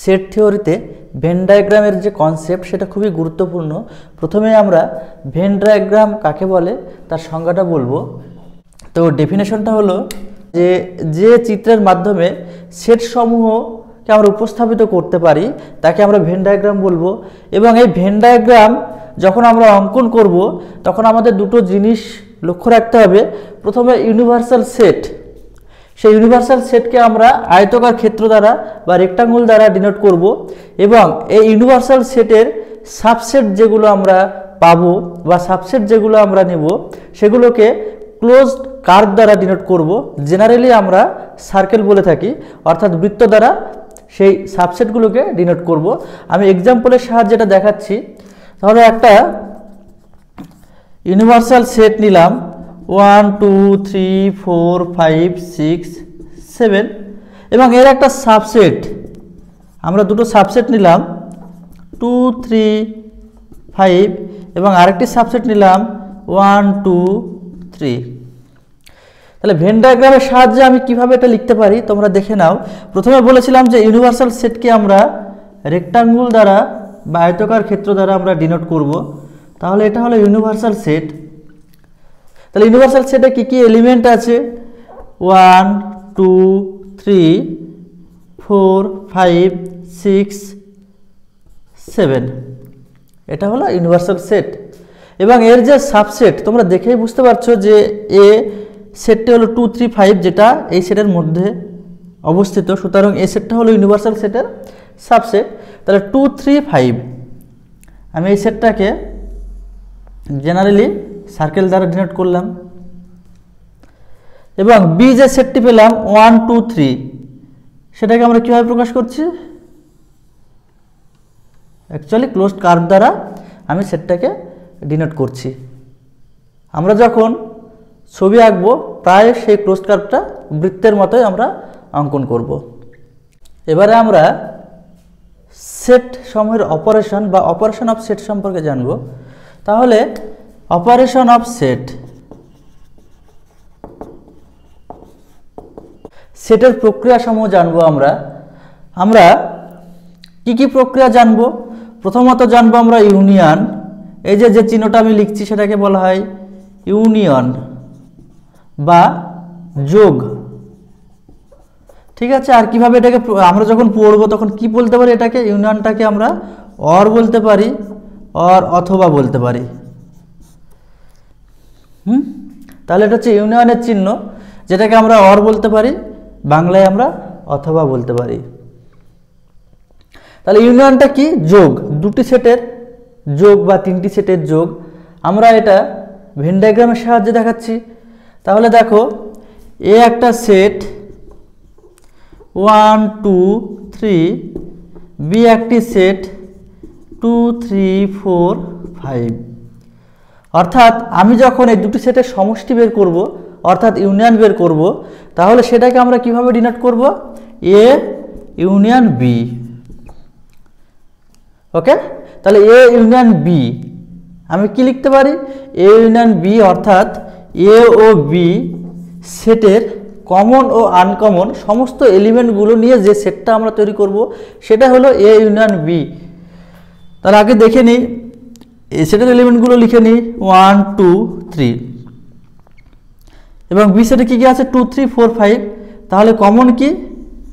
Set থিওরিতে when ডায়াগ্রামের যে concept সেটা খুবই গুরুত্বপূর্ণ। প্রথমে আমরা ভেন ডায়াগ্রাম কাকে বলে তার সংজ্ঞাটা বলব। তো ডেফিনেশনটা হলো যে যে চিত্রের মাধ্যমে সেট সমূহকে আমরা উপস্থাপিত করতে পারি, তাকে আমরা ভেন ডায়াগ্রাম বলব। এবং এই ভেন ডায়াগ্রাম যখন আমরা অঙ্কন করব, তখন আমাদের দুটো জিনিস লক্ষ্য রাখতে হবে। প্রথমে ইউনিভার্সাল সেট সেই ইউনিভার্সাল সেটকে আমরা আয়তকার ক্ষেত্র দ্বারা বা রেক্টাঙ্গুল দ্বারা ডিনোট করব এবং এই ইউনিভার্সাল সেটের সাবসেট যেগুলো আমরা পাবো বা সাবসেট যেগুলো আমরা নেব, সেগুলোকে ক্লোজড কার্ভ দ্বারা ডিনোট করব। জেনারেলি আমরা সার্কেল বলে থাকি, অর্থাৎ বৃত্ত দ্বারা সেই সাবসেটগুলোকে ডিনোট করব। আমি এক্সাম্পলের সাহায্যে এটা দেখাচ্ছি। তাহলে একটা ইউনিভার্সাল সেট নিলাম। One, two, three, four, five, six, seven এবং এর একটা সাবসেট। আমরা দুটো সাবসেট নিলাম, টু, থ্রি, ফাইভ এবং আরেকটি সাবসেট নিলাম, ওয়ান, টু, থ্রি। তাহলে ভেন সাহায্যে আমি কীভাবে এটা লিখতে পারি তোমরা দেখে নাও। প্রথমে বলেছিলাম যে ইউনিভার্সাল সেটকে আমরা রেক্টাঙ্গুল দ্বারা বা আয়তকার ক্ষেত্র দ্বারা আমরা ডিনোট করব। তাহলে এটা হলো ইউনিভার্সাল সেট তাহলে ইউনিভার্সাল সেটে কী কী এলিমেন্ট আছে? One two three four five six seven এটা হলো ইউনিভার্সাল সেট এবং এর যে সাবসেট তোমরা দেখেই বুঝতে পারছ যে এ সেটটি হলো টু থ্রি ফাইভ যেটা এই সেটের মধ্যে অবস্থিত। সুতরাং এ সেটটা হলো ইউনিভার্সাল সেটের সাবসেট তাহলে টু থ্রি ফাইভ আমি এই সেটটাকে জেনারেলি সার্কেল দ্বারা ডিনোট করলাম। এবং বি যে সেটটি পেলাম ওয়ান টু থ্রি সেটাকে আমরা কীভাবে প্রকাশ করছি? অ্যাকচুয়ালি ক্লোজড কার্ভ দ্বারা আমি সেটটাকে ডিনোট করছি। আমরা যখন ছবি আঁকবো, প্রায় সেই ক্লোজ কার্ভটা বৃত্তের মতোই আমরা অঙ্কন করব। এবারে আমরা সেট সমূহের অপারেশন বা অপারেশন অফ সেট সম্পর্কে জানব। তাহলে অপারেশন অফ সেট। সেটের প্রক্রিয়া সমূহ জানব আমরা। আমরা কি কি প্রক্রিয়া জানব? প্রথমত জানব আমরা ইউনিয়ন। এই যে যে চিহ্নটা আমি লিখছি সেটাকে বলা হয় ইউনিয়ন বা যোগ। ঠিক আছে? আর কীভাবে এটাকে আমরা যখন পড়ব তখন কি বলতে পারি এটাকে? ইউনিয়নটাকে আমরা অর বলতে পারি, অর অথবা বলতে পারি। হুম? তাহলে এটা হচ্ছে ইউনিয়নের চিহ্ন, যেটাকে আমরা অর বলতে পারি, বাংলায় আমরা অথবা বলতে পারি। তাহলে ইউনিয়নটা কি? যোগ। দুটি সেটের যোগ বা তিনটি সেটের যোগ। আমরা এটা ভেন সাহায্যে দেখাচ্ছি। তাহলে দেখো, এ একটা set, one, two, three, B একটি set, two, three, four, five. অর্থাৎ আমি যখন এই দুটি সেটের সমষ্টি বের করব, অর্থাৎ ইউনিয়ন বের করব, তাহলে সেটাকে আমরা কীভাবে ডিনোট করব? A union B okay? তাহলে এ ইউনিয়ন বি আমি কি লিখতে পারি? এ ইউনিয়ন বি অর্থাৎ এ ও বি সেটের কমন ও আনকমন সমস্ত এলিমেন্টগুলো নিয়ে যে সেটটা আমরা তৈরি করব, সেটা হলো এ ইউনিয়ন বি তাহলে আগে দেখে নিই। সেটের এলিমেন্টগুলো লিখে নিই। ওয়ান টু থ্রি এবং বি সেটে কী কী আছে? টু থ্রি ফোর ফাইভ তাহলে কমন কি?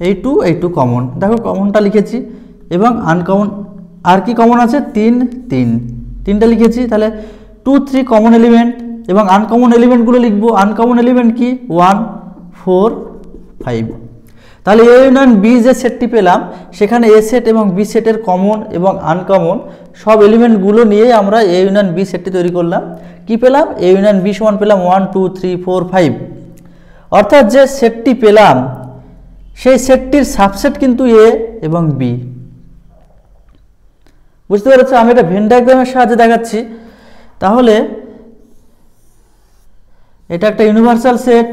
এই টু এই টু কমন দেখো কমনটা লিখেছি। এবং আনকমন আর কি কমন আছে? তিন তিন। তিনটা লিখেছি। তাহলে টু থ্রি কমন এলিমেন্ট এবং আনকমন এলিমেন্টগুলো লিখব। আনকমন এলিমেন্ট কি? ওয়ান ফোর ফাইভ তাহলে এ ইউনিয়ন বি যে সেটটি পেলাম। সেখানে এ সেট এবং বি সেটের কমন এবং আনকমন সব এলিমেন্টগুলো নিয়ে আমরা এ ইউনিয়ন বি সেটটি তৈরি করলাম। কি পেলাম? এ ইউনিয়ন বি সমান পেলাম one two three four five অর্থাৎ যে সেটটি পেলাম, সেই সেটটির সাবসেট কিন্তু এ এবং বি বুঝতে পেরেছ? আমি এটা ভেন ডায়াগ্রামের সাহায্যে দেখাচ্ছি। তাহলে এটা একটা ইউনিভার্সাল সেট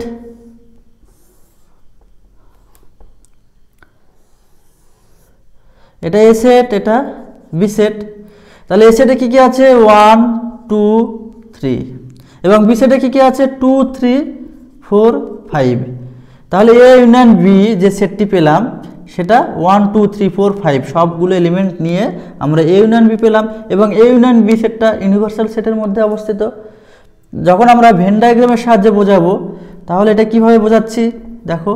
এটা এ সেট এটা বি সেট তাহলে এ সেটে কী কী আছে? ওয়ান টু থ্রি এবং বি সেটে কী কী আছে? টু থ্রি ফোর ফাইভ তাহলে এ ইউনিয়ন বি যে সেটটি পেলাম, সেটা one two three four five সবগুলো এলিমেন্ট নিয়ে আমরা এ ইউনিয়ন বি পেলাম এবং এ ইউনিয়ন বি সেটটা ইউনিভার্সাল সেটের মধ্যে অবস্থিত। যখন আমরা ভেন ডায়াগ্রামের সাহায্যে বোঝাবো, তাহলে এটা কীভাবে বোঝাচ্ছি? দেখো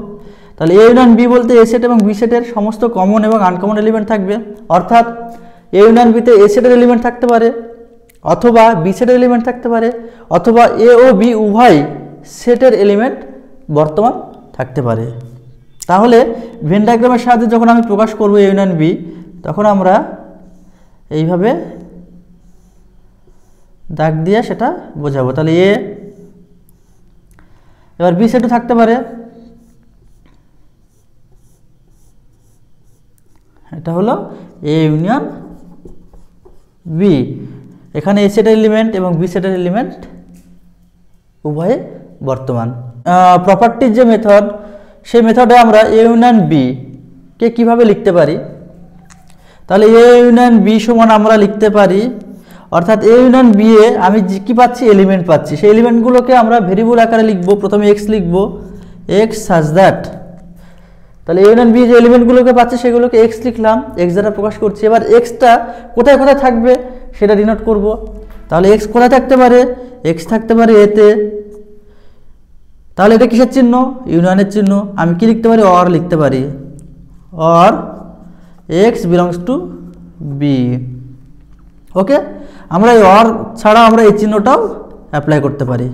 তাহলে এ ইউনিয়ন বি বলতে এ সেট এবং বি সেটের সমস্ত কমন এবং আনকমন এলিমেন্ট থাকবে। অর্থাৎ এ ইউনিয়ন বিতে এ সেটের এলিমেন্ট থাকতে পারে, অথবা বি সেটের এলিমেন্ট থাকতে পারে, অথবা এ ও বি উভয় সেটের এলিমেন্ট বর্তমান থাকতে পারে। তাহলে ভেন ডায়াগ্রামের সাহায্যে যখন আমি প্রকাশ করব এ ইউনিয়ন বি তখন আমরা এইভাবে দাগ দিয়ে সেটা বোঝাবো। তাহলে এ এবার বি সেটও থাকতে পারে। এটা হলো এ ইউনিয়ন বি এখানে এ সেটের এলিমেন্ট এবং বি সেটের এলিমেন্ট উভয়ে বর্তমান। প্রপার্টির যে মেথড সেই মেথডে আমরা এ ইউনিয়ন বি কে কীভাবে লিখতে পারি? তাহলে এ ইউনিয়ন বি সমান আমরা লিখতে পারি, অর্থাৎ এ ইউনিয়ন বি এ আমি কী পাচ্ছি? এলিমেন্ট পাচ্ছি। সেই এলিমেন্টগুলোকে আমরা ভেরিয়েবল আকারে লিখব, প্রথমে এক্স লিখব। এক্স সাজ দ্যাট তাহলে এ ইউনিয়ন বি যে এলিমেন্টগুলোকে পাচ্ছি সেগুলোকে এক্স লিখলাম এক্স দ্বারা প্রকাশ করছি। এবার এক্সটা কোথায় কোথায় থাকবে সেটা ডিনোট করব। তাহলে এক্স কোথায় থাকতে পারে? এক্স থাকতে পারে এতে তাহলে এটা কিসের চিহ্ন? ইউনিয়নের চিহ্ন। আমি কি লিখতে পারি? অর লিখতে পারি। Or X belongs to B okay আমরা এই অর ছাড়া আমরা এই চিহ্নটাও অ্যাপ্লাই করতে পারি।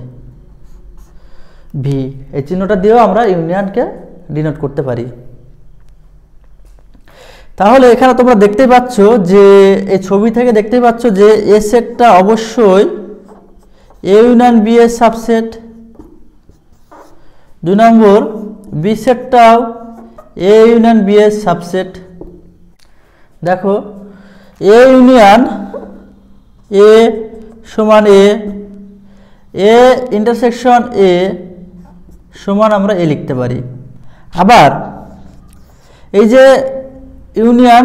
ভি এই চিহ্নটা দিয়েও আমরা ইউনিয়নকে ডিনোট করতে পারি। তাহলে এখানে তোমরা দেখতে পাচ্ছ যে, এই ছবি থেকে দেখতে পাচ্ছ যে, এ সেটটা অবশ্যই এ ইউনিয়ন বি এর সাবসেট। দুই নম্বর, বি সেটটাও এ ইউনিয়ন বি এর সাবসেট। দেখো, এ ইউনিয়ন এ সমান এ এ ইন্টারসেকশন এ সমান আমরা এ লিখতে পারি। আবার এই যে ইউনিয়ন,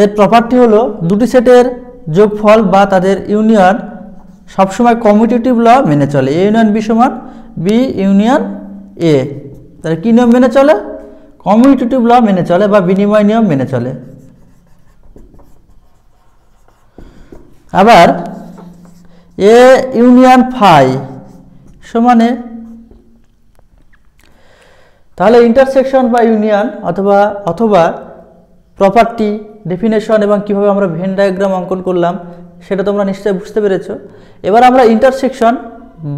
এর প্রপার্টি হলো দুটি সেটের যোগফল বা তাদের ইউনিয়ন। সবসময় কমিউটেটিভ ল মেনে চলে। এ ইউনিয়ন বি সমান বি ইউনিয়ন এ তাহলে কী নিয়ম মেনে চলে? কমিউটেটিভ ল মেনে চলে বা বিনিময় নিয়ম মেনে চলে। আবার এ ইউনিয়ন ফাই। সমানে তাহলে ইন্টারসেকশন বা ইউনিয়ন অথবা অথবা প্রপার্টি ডেফিনেশন এবং কীভাবে আমরা ভেন ডায়াগ্রাম অঙ্কন করলাম, সেটা তোমরা নিশ্চয়ই বুঝতে পেরেছ। এবার আমরা ইন্টারসেকশন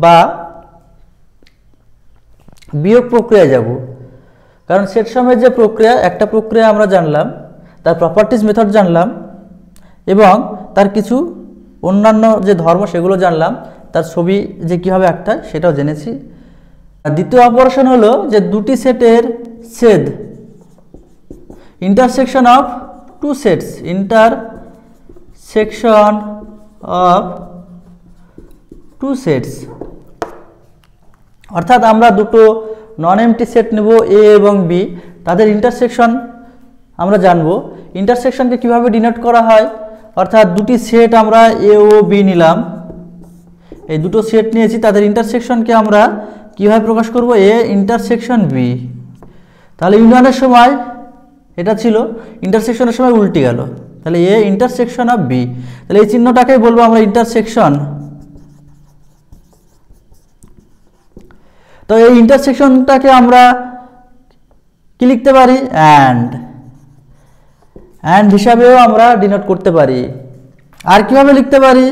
বা বিয়োগ প্রক্রিয়া যাব। কারণ সেট সময়ের যে প্রক্রিয়া, একটা প্রক্রিয়া আমরা জানলাম, তার প্রপার্টিজ মেথড জানলাম, এবং তার কিছু অন্যান্য যে ধর্ম, সেগুলো জানলাম তার ছবি যে কীভাবে একটা সেটাও জেনেছি। দ্বিতীয় অপারেশন হলো যে দুটি সেটের ছেদ intersection of two sets intersection of two sets অর্থাৎ আমরা দুটো নন এমটি সেট নেব এ এবং বি তাদের ইন্টারসেকশন আমরা জানব। ইন্টারসেকশনকে কীভাবে ডিনোট করা হয়? অর্থাৎ দুটি সেট আমরা এ ও বি নিলাম। এই দুটো সেট নিয়েছি, তাদের ইন্টারসেকশনকে আমরা কীভাবে প্রকাশ করব? এ ইন্টারসেকশন বি তাহলে ইউনিয়নের সময় এটা ছিল ইন্টারসেকশনের সময় উল্টে গেল। তাহলে এ ইন্টারসেকশন অফ বি তাহলে এই চিহ্নটাকেই বলব আমরা ইন্টারসেকশন তো এই ইন্টারসেকশনটাকে আমরা কি লিখতে পারি? অ্যান্ড অ্যান্ড হিসাবেও আমরা ডিনোট করতে পারি। আর কীভাবে লিখতে পারি?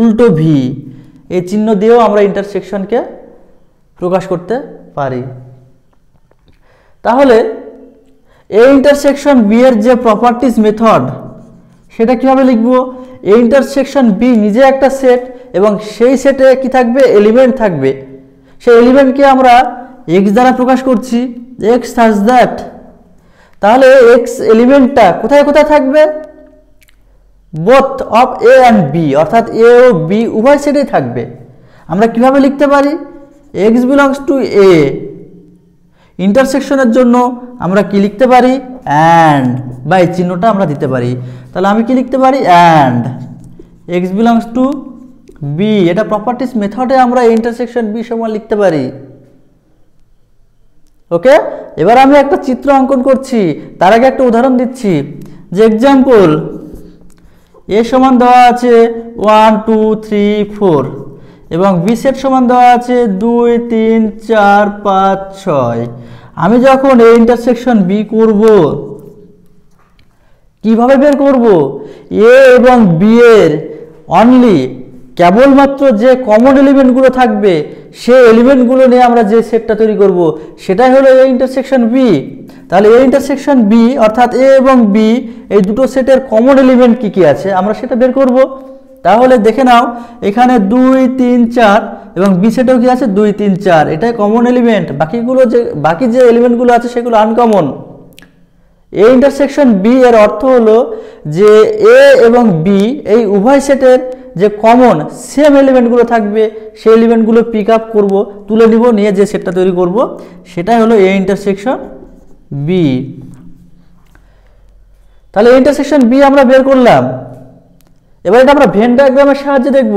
উল্টো ভি এই চিহ্ন দিয়েও আমরা ইন্টারসেকশনকে প্রকাশ করতে পারি। তাহলে এ ইন্টারসেকশন বি এর যে প্রপার্টিজ মেথড সেটা কীভাবে লিখব? এ ইন্টারসেকশন বি নিজে একটা সেট এবং সেই সেটে কি থাকবে? এলিমেন্ট থাকবে। সেই এলিমেন্টকে আমরা এক্স দ্বারা প্রকাশ করছি। এক্স সাজ দ্যাট তাহলে এক্স এলিমেন্টটা কোথায় কোথায় থাকবে? Both of A and B অর্থাৎ এ ও বি উভয় সেটেই থাকবে। আমরা কীভাবে লিখতে পারি? এক্স বিলংস টু এ ইন্টারসেকশনের জন্য আমরা কি লিখতে পারি? অ্যান্ড বা এই চিহ্নটা আমরা দিতে পারি। তাহলে আমি কি লিখতে পারি? And X belongs to B এটা প্রপার্টিস মেথডে আমরা ইন্টারসেকশন বি সমান লিখতে পারি। ওকে এবার আমি একটা চিত্র অঙ্কন করছি। তার আগে একটা উদাহরণ দিচ্ছি। যে এক্সাম্পল এ সমান দেওয়া আছে ওয়ান, টু, থ্রি, ফোর। এবং বি সেট সমান দেওয়া আছে দুই, তিন, চার, পাঁচ, ছয়। আমি যখন এই ইন্টারসেকশন বি করব, কীভাবে বের করব? এ এবং বি এর অনলি কেবলমাত্র যে কমন এলিমেন্টগুলো থাকবে সে এলিমেন্টগুলো নিয়ে আমরা যে সেটটা তৈরি করব, সেটাই হলো এ ইন্টারসেকশন বি তাহলে এ ইন্টারসেকশন বি অর্থাৎ এ এবং বি এই দুটো সেটের কমন এলিমেন্ট কি কি আছে? আমরা সেটা বের করব। তাহলে দেখে নাও, এখানে দুই, তিন, চার এবং বি সেটেও কি আছে? দুই, তিন, চার। এটাই কমন এলিমেন্ট বাকিগুলো যে, বাকি যে এলিমেন্টগুলো আছে সেগুলো আনকমন এ ইন্টারসেকশন বি এর অর্থ হলো যে এ এবং বি এই উভয় সেটের যে কমন সেম এলিমেন্টগুলো থাকবে, সেই এলিমেন্টগুলো পিক আপ করব, তুলে নিব, নিয়ে যে সেটটা তৈরি করব, সেটাই হলো এ ইন্টারসেকশন বি তাহলে ইন্টারসেকশন বি আমরা বের করলাম। এবার এটা আমরা ভেন ডায়াগ্রামের সাহায্যে দেখব।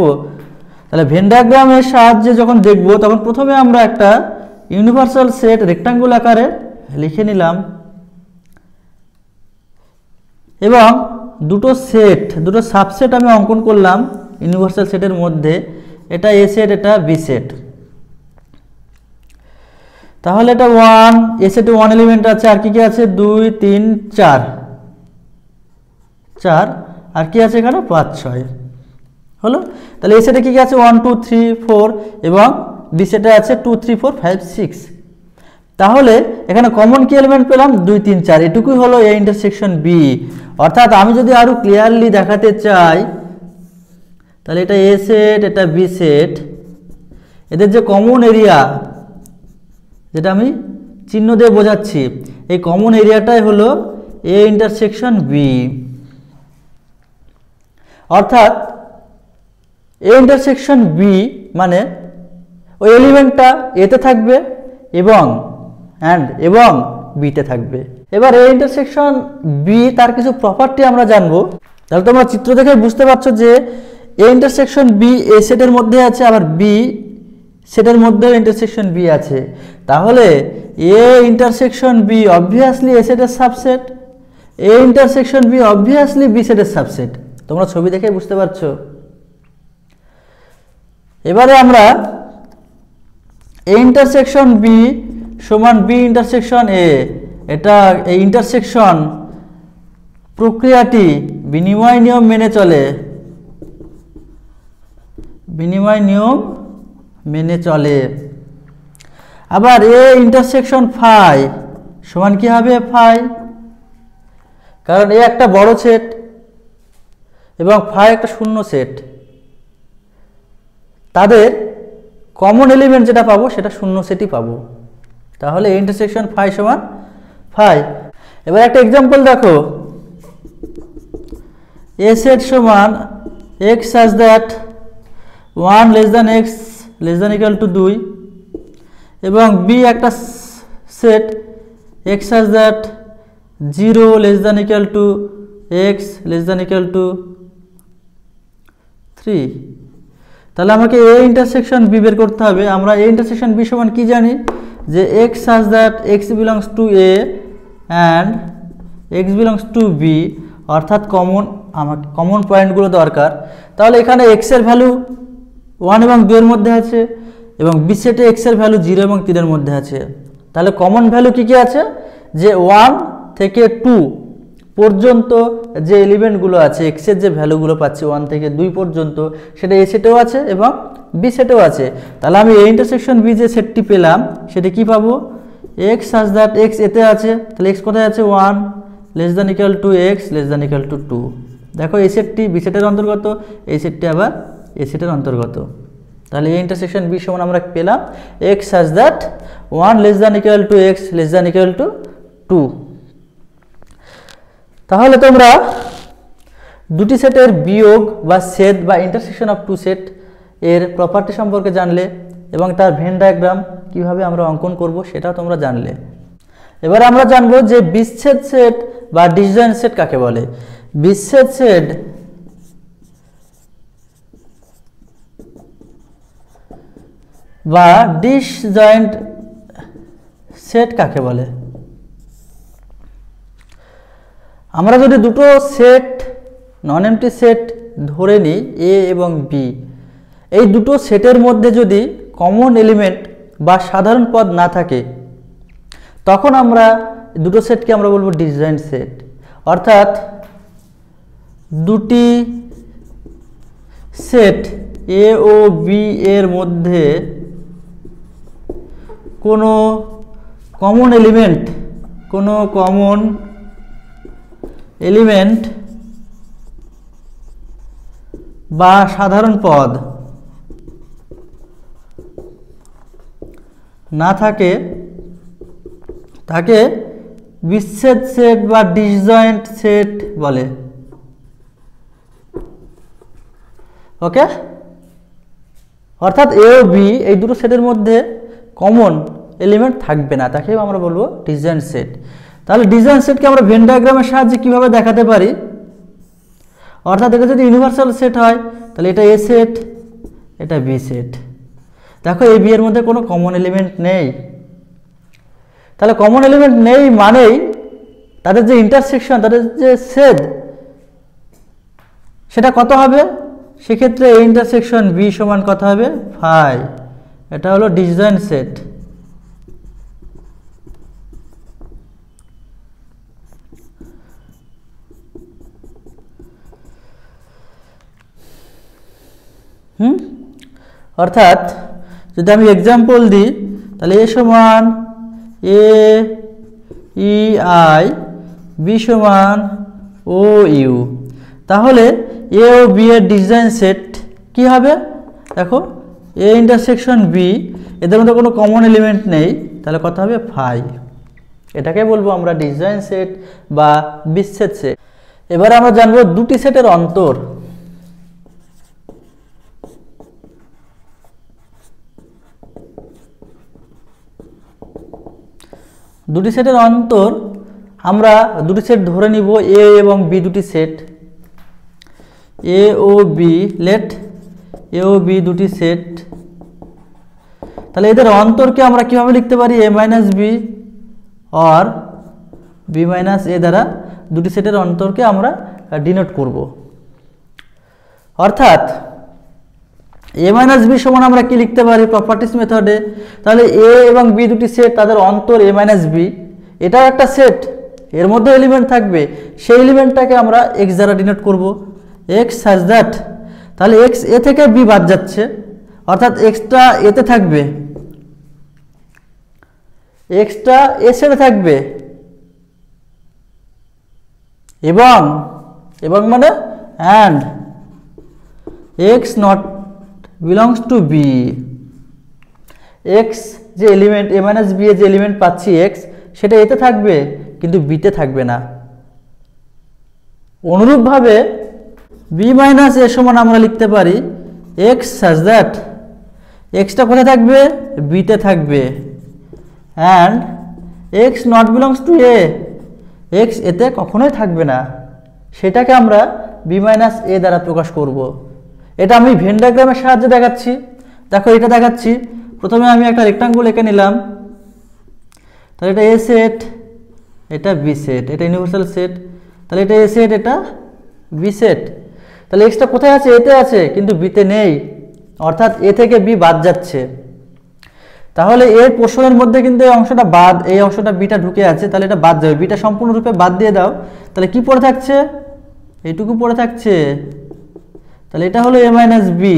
তাহলে ভেন ডায়াগ্রামের সাহায্যে যখন দেখব, তখন প্রথমে আমরা একটা ইউনিভার্সাল সেট রেক্টাঙ্গুল আকারে লিখে নিলাম। এবং দুটো সেট দুটো সাবসেট আমি অঙ্কন করলাম ইউনিভার্সাল সেটের মধ্যে। এটা এ সেট এটা বি সেট তাহলে এটা ওয়ান এ সেটে ওয়ান এলিমেন্ট আছে, আর কি কি আছে? দুই, তিন, চার। চার, আর কি আছে এখানে? পাঁচ, ছয়। হলো? তাহলে এ সেটে কী কী আছে? ওয়ান টু থ্রি ফোর এবং বি সেটে আছে two three four five six তাহলে এখানে কমন কি এলিমেন্ট পেলাম? দুই, তিন, চার। এটুকুই হলো এ ইন্টারসেকশন বি অর্থাৎ আমি যদি আরও ক্লিয়ারলি দেখাতে চাই, তাহলে এটা এ সেট এটা বি সেট এদের যে কমন এরিয়া যেটা আমি চিহ্ন দিয়ে বোঝাচ্ছি। এই কমন এরিয়াটাই হলো এ ইন্টারসেকশন বি অর্থাৎ এ ইন্টারসেকশন বি মানে ওই এলিমেন্টটা এতে থাকবে এবং অ্যান্ড এবং বিতে থাকবে। এবার এ ইন্টারসেকশন বি তার কিছু প্রপার্টি আমরা জানব। তাহলে তোমরা চিত্র দেখে বুঝতে পারছ যে এ ইন্টারসেকশন বি এ সেটের মধ্যে আছে, আবার বি সেটের মধ্যেও ইন্টারসেকশন বি আছে। তাহলে A intersection B obviously A সেটের subset A intersection B obviously B সেটের সাবসেট তোমরা ছবি দেখে বুঝতে পারছ? এবারে আমরা এ ইন্টারসেকশন বি সমান বি ইন্টারসেকশন এ এটা এই ইন্টারসেকশন প্রক্রিয়াটি বিনিময় নিয়ম মেনে চলে। বিনিময় নিয়ম মেনে চলে। আবার এ ইন্টারসেকশন ফাই সমান কি হবে ফাই কারণ এ একটা বড় সেট এবং ফাই একটা শূন্য সেট তাদের কমন এলিমেন্ট যেটা পাবো সেটা শূন্য সেটই পাবো। তাহলে ইন্টারসেকশন ফাই সমান ফাই এবার একটা এক্সাম্পল দেখো। এ সেট সমান X such that one less than equal less than equal to দুই এবং বি একটা set X such that zero less than equal to X less than equal to two three আমাকে এ intersection B বের করতে হবে। আমরা A intersection B সমান কি জানি? যে X such that X belongs to A and X belongs to B অর্থাৎ কমন আমাকে কমন পয়েন্টগুলো দরকার। তাহলে এখানে এক্সের ভ্যালু ওয়ান এবং দুয়ের মধ্যে আছে এবং বি সেটে এক্সের ভ্যালু জিরো এবং তিনের মধ্যে আছে। তাহলে কমন ভ্যালু কী কী আছে? যে ওয়ান থেকে টু পর্যন্ত যে এলিমেন্টগুলো আছে এক্সের যে ভ্যালুগুলো পাচ্ছি, ওয়ান থেকে দুই পর্যন্ত, সেটা এ সেটেও আছে এবং বি সেটেও আছে। তাহলে আমি এ ইন্টারসেকশন বি যে সেটটি পেলাম, সেটা কি পাবো? এক্স সাজ দ্যাট এক্স এতে আছে, তাহলে এক্স কোথায় আছে? One less than equal to X less than equal to two two, এই সেটটি বি সেটের অন্তর্গত, এই সেটটি আবার এ সেটের অন্তর্গত। তাহলে এই ইন্টারসেকশন বি সমান আমরা পেলাম X such that one less than equal to X less than equal to two two তোমরা দুটি সেটের বিয়োগ বা সেট বা ইন্টারসেকশন অফ টু সেট এর প্রপার্টি সম্পর্কে জানলে এবং তার ভেন ডায়াগ্রাম কীভাবে আমরা অঙ্কন করব সেটাও তোমরা জানলে। এবার আমরা জানব যে বিচ্ছেদ সেট বা ডিসজয়েন্ট সেট কাকে বলে? বিচ্ছেদ সেট বা ডিসজয়েন্ট সেট কাকে বলে? আমরা যদি দুটো সেট নন এমটি সেট ধরে নিই এ এবং বি এই দুটো সেটের মধ্যে যদি কমন এলিমেন্ট বা সাধারণ পদ না থাকে, তখন আমরা দুটো সেটকে আমরা বলব ডিজাইন সেট অর্থাৎ দুটি সেট এ ও বি এর মধ্যে কোনো কমন এলিমেন্ট কোনো কমন এলিমেন্ট বা সাধারণ পদ না থাকে, তাকে বিচ্ছেদ সেট বা ডিসজয়েন্ট সেট বলে। ওকে অর্থাৎ এ ও বি এই দুটো সেটের মধ্যে কমন এলিমেন্ট থাকবে না। তাকে আমরা বলব ডিজাইন সেট তাহলে ডিজাইন সেটকে আমরা ভেন ডায়াগ্রামের সাহায্যে কীভাবে দেখাতে পারি? অর্থাৎ এটা যদি ইউনিভার্সাল সেট হয়, তাহলে এটা এ সেট এটা বি সেট দেখো এ বি এর মধ্যে কোনো কমন এলিমেন্ট নেই। তাহলে কমন এলিমেন্ট নেই মানেই তাদের যে ইন্টারসেকশন তাদের যে সেদ সেটা কত হবে? সেক্ষেত্রে এই ইন্টারসেকশন বি সমান কত হবে? ফাই এটা হলো ডিজাইন সেট হুম? অর্থাৎ যদি আমি এক্সাম্পল দিই, তাহলে এ সমান এ ই আই বি সমান ও ইউ তাহলে এ ও বি এর ডিজাইন সেট কি হবে? দেখো এ ইন্টারসেকশন বি এদের মধ্যে কোনো কমন এলিমেন্ট নেই, তাহলে কথা হবে ফাই এটাকে বলব আমরা ডিজাইন সেট বা বিচ্ছেদ সেট এবারে আমরা জানব দুটি সেটের অন্তর। দুটি সেটের অন্তর, আমরা দুটি সেট ধরে নিব এ এবং বি দুটি সেট। এ ও বি লেট এ ও বি দুটি সেট তাহলে এদের অন্তরকে আমরা কীভাবে লিখতে পারি? A minus B or B minus A দ্বারা দুটি সেটের অন্তরকে আমরা ডিনোট করব। অর্থাৎ এ মাইনাস বি সমান আমরা কি লিখতে পারি? প্রপার্টিস মেথডে তাহলে এ এবং বি দুটি সেট তাদের অন্তর এ মাইনাস বি এটাও একটা সেট এর মধ্যে এলিমেন্ট থাকবে। সেই এলিমেন্টটাকে আমরা এক্স দ্বারা ডিনোট করব। এক্স সাজ দ্যাট তাহলে এক্স এ থেকে বি বাদ যাচ্ছে। অর্থাৎ এক্সটা এতে থাকবে। এক্সটা এ থাকবে। এবং এবং মানে and X not belongs to B X যে এলিমেন্ট এ মাইনাস বি এ যে এলিমেন্ট পাচ্ছি এক্স সেটা এতে থাকবে, কিন্তু বিতে থাকবে না। অনুরূপভাবে বি মাইনাস এ সমান আমরা লিখতে পারি এক্স সাজ দ্যাট এক্সটা কোথায় থাকবে? বিতে থাকবে। And X not belongs to A X এতে কখনোই থাকবে না। সেটাকে আমরা বি মাইনাস এ দ্বারা প্রকাশ করব। এটা আমি ভেন্ডাগ্রামের সাহায্যে দেখাচ্ছি। দেখো, এটা দেখাচ্ছি। প্রথমে আমি একটা রেক্টাঙ্গুল এঁকে নিলাম। তাহলে এটা এ সেট এটা বি সেট এটা ইউনিভার্সাল সেট তাহলে এটা এ সেট এটা বি সেট তাহলে এক্সটা কোথায় আছে? এতে আছে, কিন্তু বিতে নেই। অর্থাৎ এ থেকে বি বাদ যাচ্ছে। তাহলে এর পোষণের মধ্যে কিন্তু এই অংশটা বাদ, এই অংশটা বিটা ঢুকে আছে, তাহলে এটা বাদ যাবে। বিটা সম্পূর্ণরূপে বাদ দিয়ে দাও। তাহলে কি পড়ে থাকছে? এইটুকু পড়ে থাকছে। তাহলে এটা হলো এ মাইনাস বি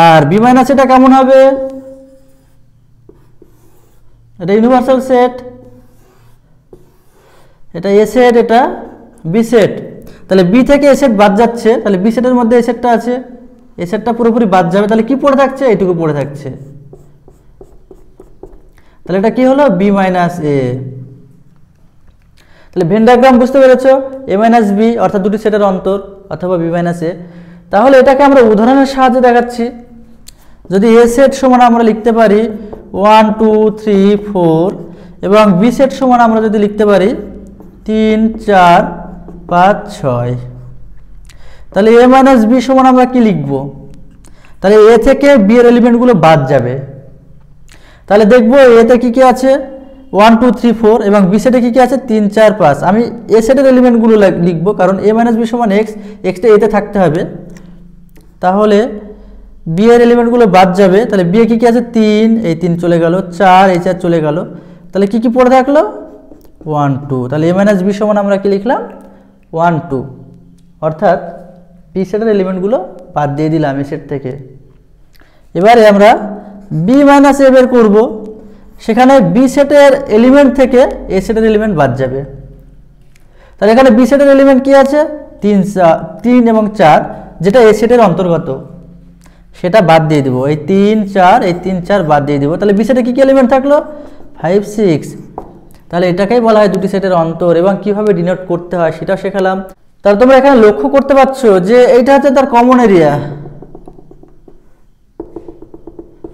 আর বি মাইনাস এটা কেমন হবে? এটা ইউনিভার্সাল সেট এটা এ সেট এটা বি সেট তাহলে বি থেকে এসেট সেট বাদ যাচ্ছে, তাহলে বি সেটের মধ্যে এসেটটা আছে। এসেটটা পুরোপুরি বাদ যাবে, তাহলে কি পড়ে থাকছে? এটুকু পড়ে থাকছে। তাহলে এটা কি হলো? বি মাইনাস এ তাহলে ভেন ডায়াগ্রাম বুঝতে পেরেছ? এ মাইনাস বি অর্থাৎ দুটি সেটের অন্তর, অথবা বি মাইনাস এ তাহলে এটাকে আমরা উদাহরণের সাহায্যে দেখাচ্ছি। যদি এ সেট সমান আমরা লিখতে পারি ওয়ান টু থ্রি ফোর এবং বি সেট সমান আমরা যদি লিখতে পারি তিন, চার পাঁচ, ছয়। তাহলে এ মাইনাস বি সমান আমরা কি লিখব? তাহলে এ থেকে বি এর এলিমেন্টগুলো বাদ যাবে। তাহলে দেখব এতে কি কি আছে? ওয়ান টু থ্রি ফোর এবং বি সেটে কী কী আছে? তিন, চার, পাঁচ। আমি এ সেটের এলিমেন্টগুলো লিখব কারণ এ মাইনাস বি সমান এক্স এক্সটা এতে থাকতে হবে। তাহলে বি এর এলিমেন্টগুলো বাদ যাবে। তাহলে বি এ কী কী আছে? তিন। এই তিন চলে গেল। চার। এই চার চলে গেল। তাহলে কি কি পড়ে থাকল? ওয়ান টু তাহলে এ মাইনাস বি সমান আমরা কি লিখলাম? ওয়ান টু অর্থাৎ বি সেটের এলিমেন্টগুলো বাদ দিয়ে দিলাম এ সেট থেকে। এবারে আমরা বি মাইনাস এ বের করব। সেখানে বি সেটের এলিমেন্ট থেকে এ সেটের এলিমেন্ট বাদ যাবে। তাহলে এখানে বি সেটের এলিমেন্ট কি আছে? তিন তিন এবং চার, যেটা এ সেটের অন্তর্গত। সেটা বাদ দিয়ে দেবো। এই তিন, চার, এই তিন, চার বাদ দিয়ে দেবো। তাহলে বি সেটে কী কী এলিমেন্ট থাকল? ফাইভ সিক্স তাহলে এটাকেই বলা হয় দুটি সেটের অন্তর এবং কীভাবে ডিনোট করতে হয় সেটাও শেখালাম। তাহলে তোমরা এখানে লক্ষ্য করতে পারছ যে এইটা হচ্ছে তার কমন এরিয়া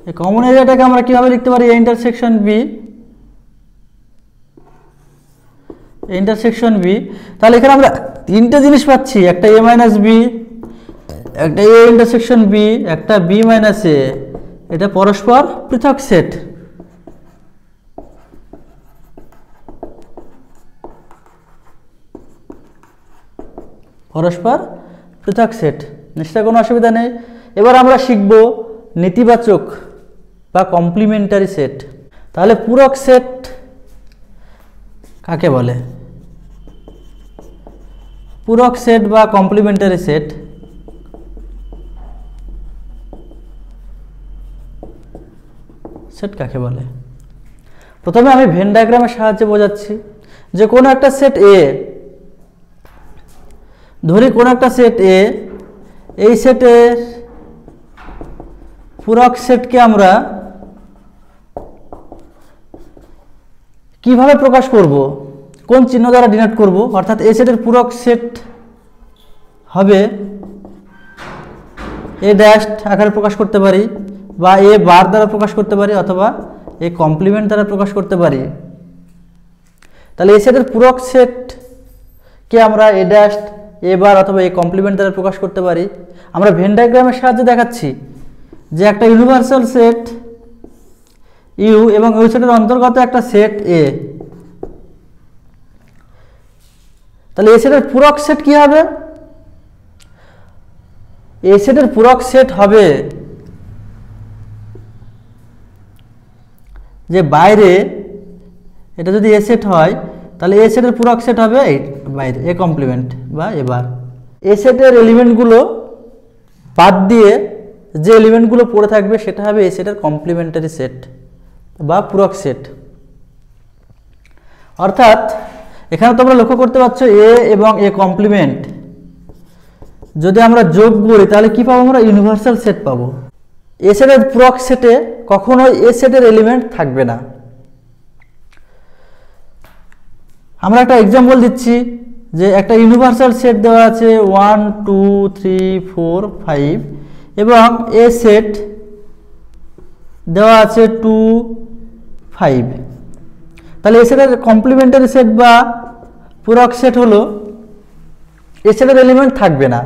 এই কমন এরিয়াটাকে আমরা কীভাবে লিখতে পারি? ইন্টারসেকশন বি ইন্টারসেকশন বি তাহলে এখানে আমরা তিনটে জিনিস পাচ্ছি, একটা এ মাইনাস বি একটা এ ইন্টারসেকশন বি একটা বি মাইনাস এ এটা পরস্পর পৃথক সেট পরস্পর পৃথক সেট। নিশ্চয় কোনো অসুবিধা নেই। এবার আমরা শিখব নেতিবাচক বা কমপ্লিমেন্টারি সেট তাহলে পূরক সেট কাকে বলে? পূরক সেট বা কমপ্লিমেন্টারি সেট সেট কাকে বলে? প্রথমে আমি ভেন ডায়াগ্রামের সাহায্যে বোঝাচ্ছি। যে কোনো একটা সেট এ ধরি কোনো একটা সেট এ, এই সেটের পূরক সেটকে আমরা কীভাবে প্রকাশ করব? কোন চিহ্ন দ্বারা ডিনোট করব? অর্থাৎ এ সেটের পূরক সেট হবে এ ড্যাশ আকারে প্রকাশ করতে পারি বা এ বার দ্বারা প্রকাশ করতে পারি অথবা এ কমপ্লিমেন্ট দ্বারা প্রকাশ করতে পারি। তাহলে এ সেটের পূরক সেটকে আমরা এ ড্যাশ এ বার অথবা এ কমপ্লিমেন্ট দ্বারা প্রকাশ করতে পারি। আমরা ভেন ডায়াগ্রামের সাহায্যে দেখাচ্ছি যে একটা ইউনিভার্সাল সেট ইউ এবং ওই সেটের অন্তর্গত একটা সেট এ তাহলে এ সেটের পূরক সেট কি হবে? এ সেটের পূরক সেট হবে যে বাইরে এটা যদি এ সেট হয়, তাহলে এ সেটের পূরক সেট হবে এই বাইরে এ কমপ্লিমেন্ট বা এবার। এ সেটের এলিমেন্টগুলো বাদ দিয়ে যে এলিমেন্টগুলো পড়ে থাকবে সেটা হবে এ সেটের কমপ্লিমেন্টারি সেট বা পূরক সেট অর্থাৎ এখানে তোমরা লক্ষ্য করতে পারছ এ এবং এ কমপ্লিমেন্ট যদি আমরা যোগ করি, তাহলে কি পাবো আমরা? ইউনিভার্সাল সেট পাবো। এ সেটের পূরক সেটে কখনোই এ সেটের এলিমেন্ট থাকবে না। আমরা একটা এক্সাম্পল দিচ্ছি। যে একটা ইউনিভার্সাল সেট দেওয়া আছে one two three four five এবং এ সেট দেওয়া আছে টু ফাইভ তাহলে এ সেটের কমপ্লিমেন্টারি সেট বা পূরক সেট হলো, এ সেটের এলিমেন্ট থাকবে না।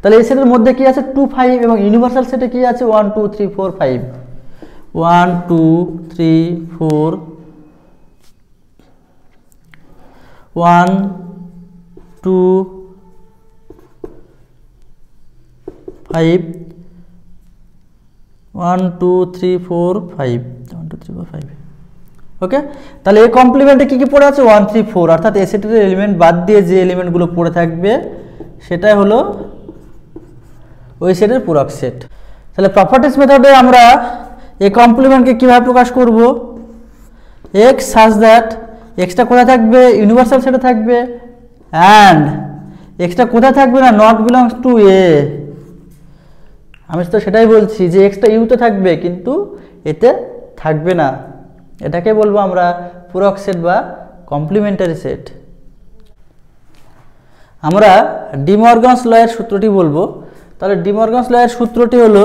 তাহলে এ সেটের মধ্যে কি আছে টু ফাইভ এবং ইউনিভার্সাল সেটে কি আছে one two three four five one two three four one, two, five, one, two, three, four, five. One, two, three, four, five. Okay? তাহলে এই কমপ্লিমেন্টে কী কী পড়ে আছে? One, three, four. অর্থাৎ এ সেটের এলিমেন্ট বাদ দিয়ে যে এলিমেন্টগুলো পড়ে থাকবে, সেটাই হলো ওই সেটের পূরক সেট তাহলে প্রপার্টিস মেথডে আমরা এই কমপ্লিমেন্টকে কীভাবে প্রকাশ করব? এক্স সাজ দ্যাট এক্সটা কোথায় থাকবে? ইউনিভার্সাল সেটে থাকবে। অ্যান্ড এক্সট্রা কোথায় থাকবে না? নট বিলংস টু এ আমি তো সেটাই বলছি যে এক্সটা ইউতে থাকবে, কিন্তু এতে থাকবে না। এটাকে বলব আমরা পূরক সেট বা কমপ্লিমেন্টারি সেট আমরা ডিমর্গনস লয়ের সূত্রটি বলব। তাহলে ডিমর্গনস লয়ের সূত্রটি হলো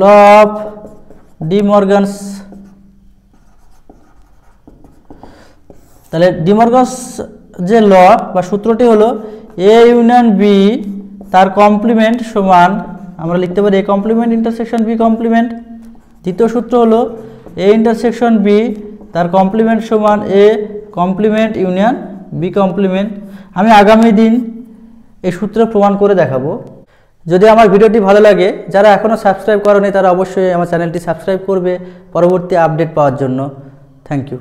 ল অফ ডিমর্গনস তাহলে ডিমর্গনস যে ল বা সূত্রটি হলো এ ইউনিয়ন বি তার কমপ্লিমেন্ট সমান, আমরা লিখতে পারি A complement intersection B complement দ্বিতীয় সূত্র হলো এ ইন্টারসেকশন বি তার কমপ্লিমেন্ট সমান A complement union B complement আমি আগামী দিন এই সূত্র প্রমাণ করে দেখাবো। যদি আমার ভিডিওটি ভালো লাগে, যারা এখনও সাবস্ক্রাইব করেনি, তারা অবশ্যই আমার চ্যানেলটি সাবস্ক্রাইব করবে, পরবর্তী আপডেট পাওয়ার জন্য। Thank you